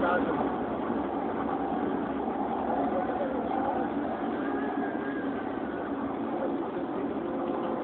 casa.